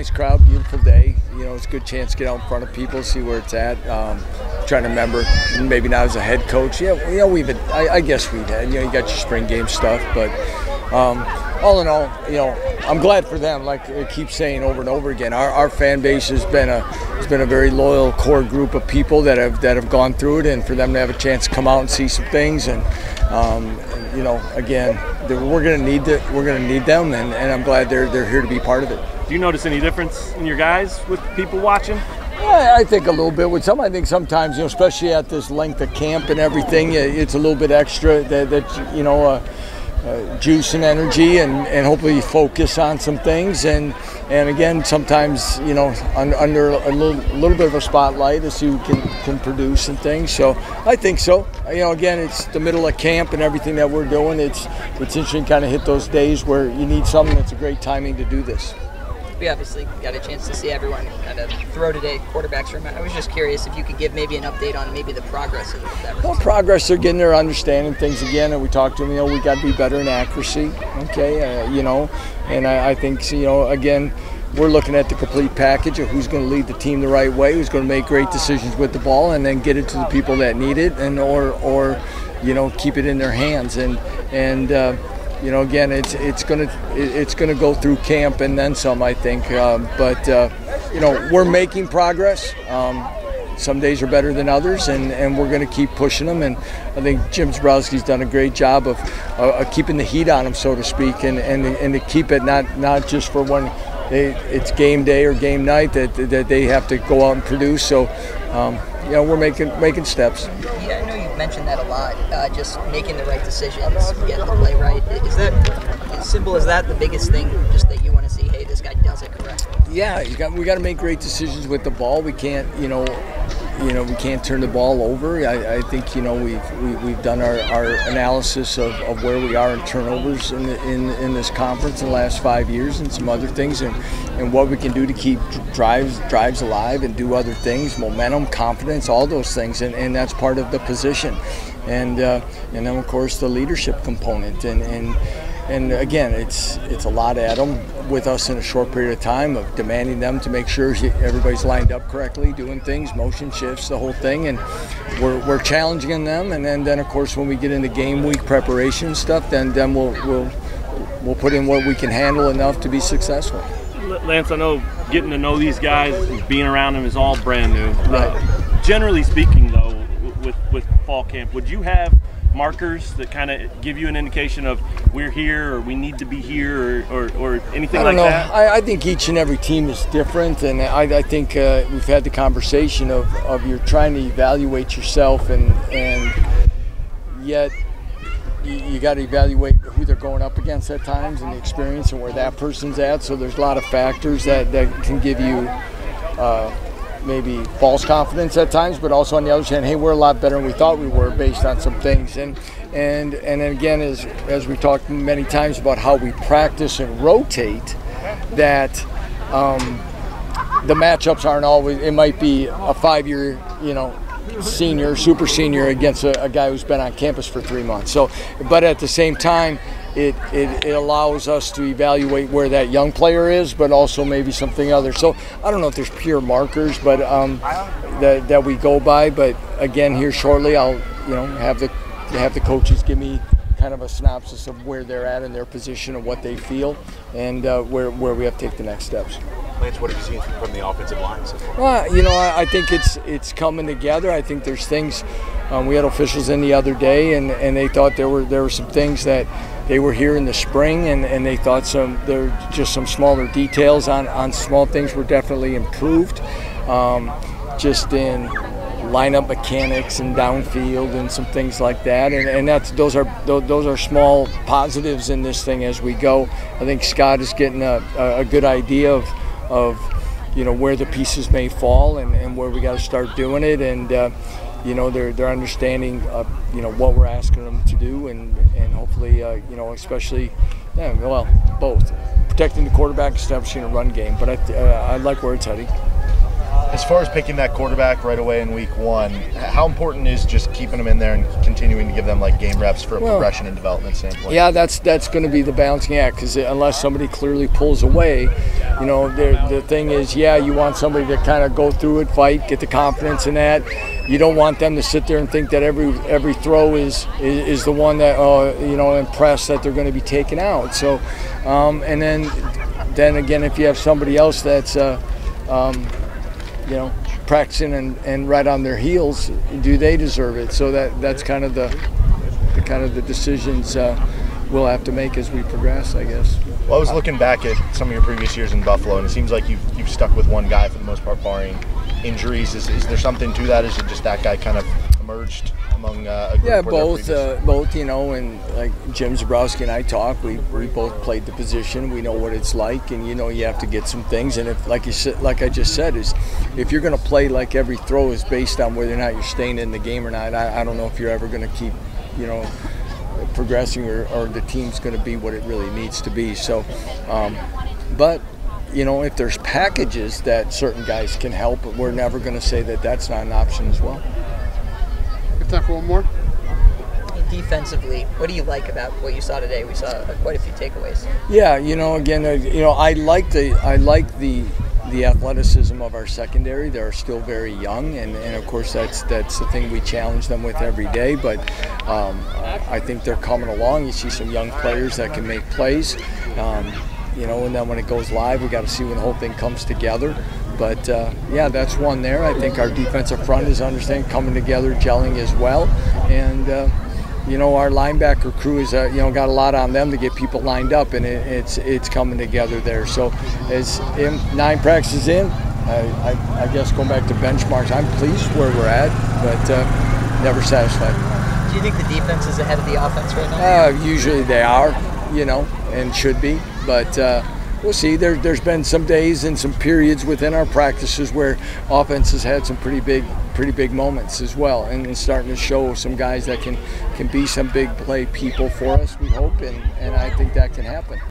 nice crowd, beautiful day. You know, it's a good chance to get out in front of people, see where it's at. Um, trying to remember, maybe not as a head coach. Yeah, you know, we've. I, I, guess we've had. You know, you got your spring game stuff, but um, all in all, you know, I'm glad for them. Like I keep saying over and over again, our, our fan base has been a has been a very loyal core group of people that have that have gone through it, and for them to have a chance to come out and see some things, and um, you know, again, we're going to need the, we're going to need them, and, and I'm glad they're they're here to be part of it. Do you notice any difference in your guys with people watching? Yeah, I think a little bit with some. I think sometimes, you know, especially at this length of camp and everything, it's a little bit extra that, that you know. Uh, uh, juice and energy and, and hopefully focus on some things. And and again sometimes you know un, under a little, little bit of a spotlight as you can, can produce and things. So I think so. You know again it's the middle of camp and everything that we're doing. It's it's interesting kind of hit those days where you need something. That's a great timing to do this we obviously got a chance to see everyone kind of throw today quarterbacks room. I was just curious if you could give maybe an update on maybe the progress of that. Well, progress. They're getting their understanding things again, and we talked to them. You know, we got to be better in accuracy. Okay, uh, you know, and I, I think you know again we're looking at the complete package of who's going to lead the team the right way, who's going to make great decisions with the ball, and then get it to the people that need it, and or or you know keep it in their hands. And and uh, you know, again, it's it's gonna it's gonna go through camp and then some, I think. Um, but uh, you know, we're making progress. Um, some days are better than others, and, and we're going to keep pushing them. And I think Jim Zebrowski's done a great job of, uh, keeping the heat on them, so to speak, and, and and to keep it not not just for when they, it's game day or game night that that they have to go out and produce. So, um, you know, we're making making steps. Yeah, mentioned that a lot. Uh, just making the right decisions, getting the play right. Is that as simple as that? The biggest thing, just that you want to see. Hey, this guy does it correctly. Yeah, got we got to make great decisions with the ball. We can't, you know, you know, we can't turn the ball over. I, I think you know we've we, have we have done our, our analysis of, of where we are in turnovers in, the, in in this conference in the last five years and some other things and, and what we can do to keep drives drives alive and do other things, momentum, confidence, all those things, and, and that's part of the position, and uh, and then of course the leadership component. And and and again, it's it's a lot at them with us in a short period of time of demanding them to make sure everybody's lined up correctly, doing things, motion shifts, the whole thing, and we're, we're challenging them. And then, then of course, when we get into game week preparation stuff, then then we'll we'll we'll put in what we can handle enough to be successful. Lance, I know getting to know these guys, being around them is all brand new. Right. Uh, generally speaking, though, with with fall camp, would you have markers that kind of give you an indication of we're here or we need to be here or, or, or anything I like know. that? I, I, think each and every team is different, and I, I think uh, we've had the conversation of, of you're trying to evaluate yourself, and and yet you, you got to evaluate who they're going up against at times and the experience and where that person's at. So there's a lot of factors that, that can give you. Uh, maybe false confidence at times, but also on the other hand, hey, we're a lot better than we thought we were based on some things. And and and again, as as we talked many times about how we practice and rotate, that. Um, the matchups aren't always. It might be a five-year, you know, senior, super senior against a, a, guy who's been on campus for three months. So, but at the same time, it, it, it, allows us to evaluate where that young player is, but also maybe something other. So I don't know if there's pure markers, but um, that, that we go by. But again, here shortly, I'll you know have the have the coaches give me kind of a synopsis of where they're at in their position and what they feel, and uh, where where we have to take the next steps. Lance, what have you seen from the offensive line so far? Well, you know, I, I think it's it's coming together. I think there's things. Um, we had officials in the other day, and, and they thought there were there were some things that they were here in the spring, and, and they thought some there just some smaller details on on small things were definitely improved. Um, just in lineup mechanics and downfield and some things like that. And, and that's those are those are small positives in this thing as we go. I think Scott is getting a, a good idea of of you know where the pieces may fall and, and where we got to start doing it and uh, you know they're they're understanding uh, you know what we're asking them to do and and hopefully uh, you know especially yeah, well both. Protecting the quarterback establishing a run game but I, uh, I like where it's heading as far as picking that quarterback right away in week one, how important is just keeping them in there and continuing to give them like game reps for a Well, progression and development standpoint? Yeah, that's that's going to be the balancing act because unless somebody clearly pulls away, you know, the the thing is, yeah, you want somebody to kind of go through it, fight, get the confidence in that. You don't want them to sit there and think that every every throw is is, is the one that uh, you know impressed that they're going to be taken out. So, um, and then then again, if you have somebody else that's uh, um, you know practicing and, and right on their heels, do they deserve it? So that that's kind of the the kind of the decisions uh, we'll have to make as we progress, I guess. Well, I was looking back at some of your previous years in Buffalo, and it seems like you've, you've stuck with one guy for the most part, barring injuries. Is, is there something to that? Is it just that guy kind of emerged among uh, a group? Yeah, both, uh, both. You know, and like Jim Zebrowski and I talk, we, we both played the position. We know what it's like, and you know you have to get some things. And if, like you said, like I just said, is if you're going to play like every throw is based on whether or not you're staying in the game or not. I, I don't know if you're ever going to keep, you know, progressing or, or the team's going to be what it really needs to be. So, um, but you know, if there's packages that certain guys can help, we're never going to say that that's not an option as well. Got time for one more? Defensively, what do you like about what you saw today? We saw uh, quite a few takeaways. Yeah, you know, again, uh, you know, I like the I like the the athleticism of our secondary. They're still very young, and, and of course that's that's the thing we challenge them with every day. But um, I think they're coming along. You see some young players that can make plays. Um, you know, and then when it goes live, we got to see when the whole thing comes together. But uh, yeah, that's one there. I think our defensive front is understanding coming together, gelling as well, and. Uh, you know our linebacker crew is uh, you know got a lot on them to get people lined up and it, it's it's coming together there so as in nine practices in I, I, I guess going back to benchmarks I'm pleased where we're at but uh, never satisfied Do you think the defense is ahead of the offense right now? uh, usually they are you know and should be but uh, we'll see. There, there's been some days and some periods within our practices where offense has had some pretty big pretty big moments as well. And it's starting to show some guys that can can be some big play people for us we hope and, and I think that can happen